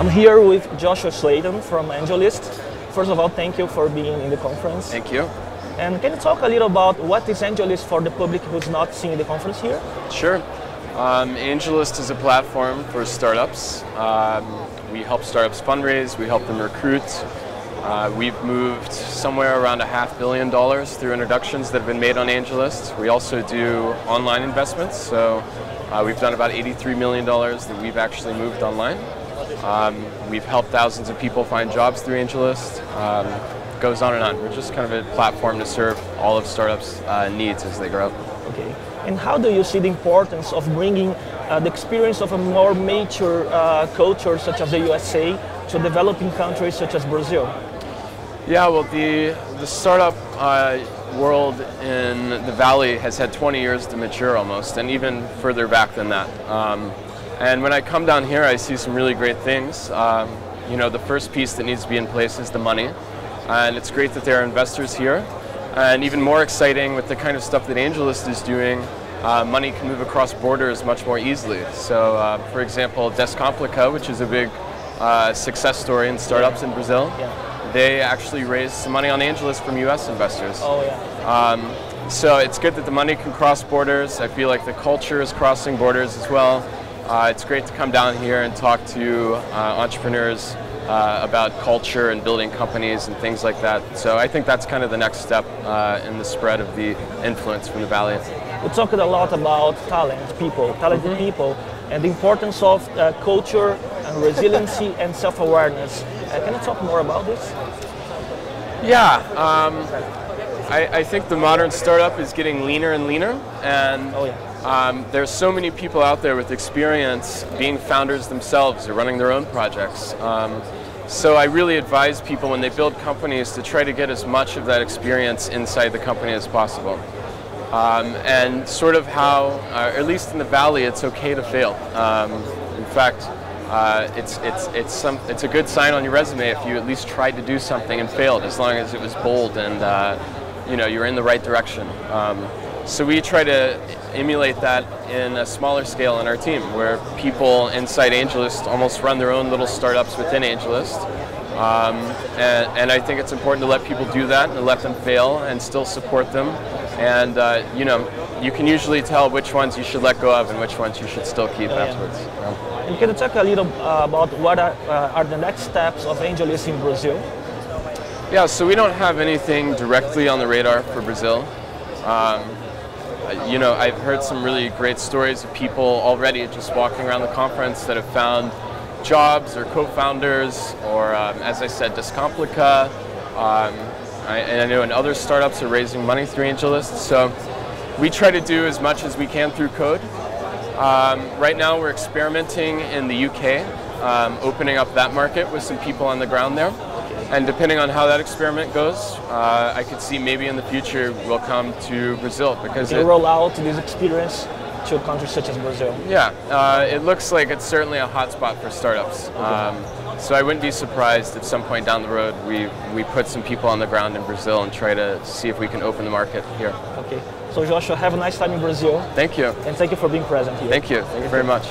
I'm here with Joshua Slayton from AngelList. First of all, thank you for being in the conference. Thank you. And can you talk a little about what is AngelList for the public who's not seeing the conference here? Sure. Um, AngelList is a platform for startups. Um, we help startups fundraise, we help them recruit. Uh, we've moved somewhere around a half billion dollars through introductions that have been made on AngelList. We also do online investments, so uh, we've done about $83 million that we've actually moved online. Um, we've helped thousands of people find jobs through AngelList. Um, goes on and on. We're just kind of a platform to serve all of startups' uh, needs as they grow. Okay. And how do you see the importance of bringing uh, the experience of a more mature uh, culture such as the USA to developing countries such as Brazil? Yeah, well, the, the startup uh, world in the Valley has had 20 years to mature almost, and even further back than that. Um, and when I come down here, I see some really great things. Um, you know, the first piece that needs to be in place is the money. And it's great that there are investors here. And even more exciting with the kind of stuff that AngelList is doing, uh, money can move across borders much more easily. So, uh, for example, Descomplica, which is a big uh, success story in startups in Brazil, Yeah. They actually raised some money on AngelList from US investors. Oh yeah. Um, so it's good that the money can cross borders. I feel like the culture is crossing borders as well. Uh, it's great to come down here and talk to uh, entrepreneurs uh, about culture and building companies and things like that. So I think that's kind of the next step uh, in the spread of the influence from the Valley. We talked a lot about talent, people, talented people, and the importance of uh, culture and resiliency and self-awareness. Uh, can you talk more about this? Yeah, um, I, I think the modern startup is getting leaner and leaner, and Oh yeah. Um, there's so many people out there with experience being founders themselves or running their own projects. Um, so I really advise people when they build companies to try to get as much of that experience inside the company as possible. Um, and sort of how, uh, at least in the valley, it's okay to fail. Um, in fact, uh, it's it's it's some it's a good sign on your resume if you at least tried to do something and failed, as long as it was bold and uh, you know you're in the right direction. Um, so we try to emulate that in a smaller scale in our team, where people inside AngelList almost run their own little startups within AngelList. Um, and, and I think it's important to let people do that and let them fail and still support them. And uh, you know, you can usually tell which ones you should let go of and which ones you should still keep yeah. afterwards. know. And can you talk a little uh, about what are, uh, are the next steps of AngelList in Brazil? Yeah, so we don't have anything directly on the radar for Brazil. Um, you know, I've heard some really great stories of people already just walking around the conference that have found jobs or co-founders, or um, as I said, Descomplica. Um, I, and I know in other startups are raising money through AngelList. So we try to do as much as we can through code. Um, right now, we're experimenting in the UK, um, opening up that market with some people on the ground there. And depending on how that experiment goes, uh, I could see maybe in the future we'll come to Brazil because You it, roll out this experience to countries such as Brazil. yeah, uh, it looks like it's certainly a hotspot for startups. Um, so I wouldn't be surprised at some point down the road we, we put some people on the ground in Brazil and try to see if we can open the market here. Okay. So Joshua, have a nice time in Brazil, Thank you. and thank you for being present here. Thank you. Thank you very much.